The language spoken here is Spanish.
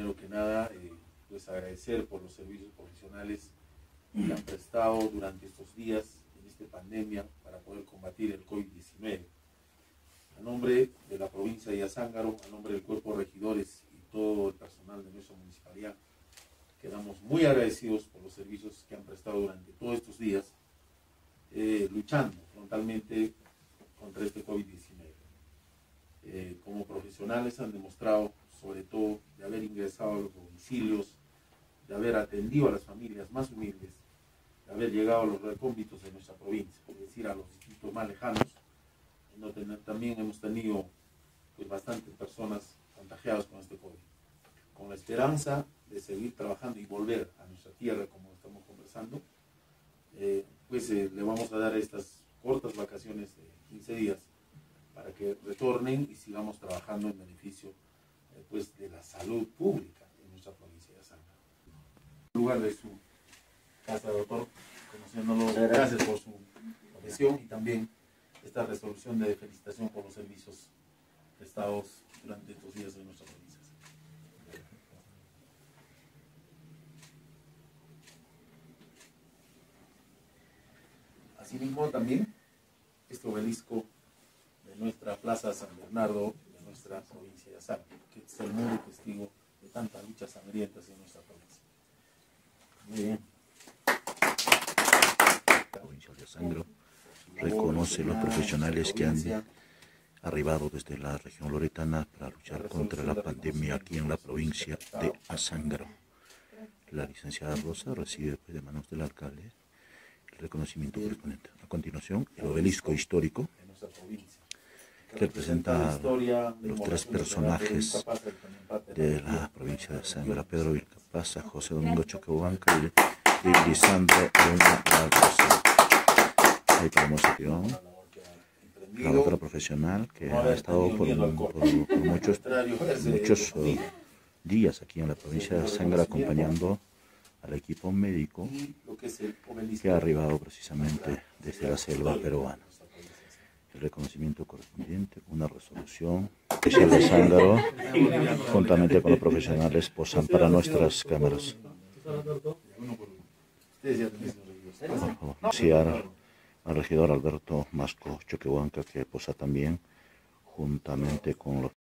primero que nada, eh, pues agradecer por los servicios profesionales que han prestado durante estos días en esta pandemia para poder combatir el COVID-19. A nombre de la provincia de Azángaro, a nombre del cuerpo de regidores y todo el personal de nuestra municipalidad, quedamos muy agradecidos por los servicios que han prestado durante todos estos días, eh, luchando frontalmente contra este COVID-19. Eh, como profesionales han demostrado, sobre todo, haber ingresado a los domicilios, de haber atendido a las familias más humildes, de haber llegado a los recómbitos de nuestra provincia, es decir, a los distritos más lejanos, donde también hemos tenido pues, bastantes personas contagiadas con este COVID. Con la esperanza de seguir trabajando y volver a nuestra tierra, como estamos conversando, eh, pues eh, le vamos a dar estas cortas vacaciones de 15 días para que retornen y sigamos trabajando en beneficio pues, de la salud pública en nuestra provincia de Santa. En lugar de su casa, doctor, conociéndolo, gracias por su profesión y también esta resolución de felicitación por los servicios prestados durante estos días en nuestra provincia. Asimismo también este obelisco de nuestra Plaza San Bernardo, nuestra provincia de Azar, que es el mundo testigo de tantas luchas sangrientas en nuestra provincia. Muy bien. La provincia de Azangro reconoce los profesionales que han arribado desde la región loretana para luchar contra la pandemia aquí en la provincia de Azangro. La licenciada Rosa recibe pues, de manos del alcalde el reconocimiento correspondiente. A continuación, el obelisco histórico que representa a los tres personajes de la provincia de Azangro, Pedro Vilcapasa, José Domingo Choquehuanca y, y Lisandro Luna Ahí tenemos la doctora profesional que ha estado por, por, por muchos, muchos uh, días aquí en la provincia de Sangra acompañando al equipo médico que ha arribado precisamente desde la selva peruana. El reconocimiento correspondiente, una resolución especial de Sándaro, juntamente con los profesionales, posan para nuestras cámaras. Por al regidor Alberto Masco Choquehuanca, que posa también juntamente con los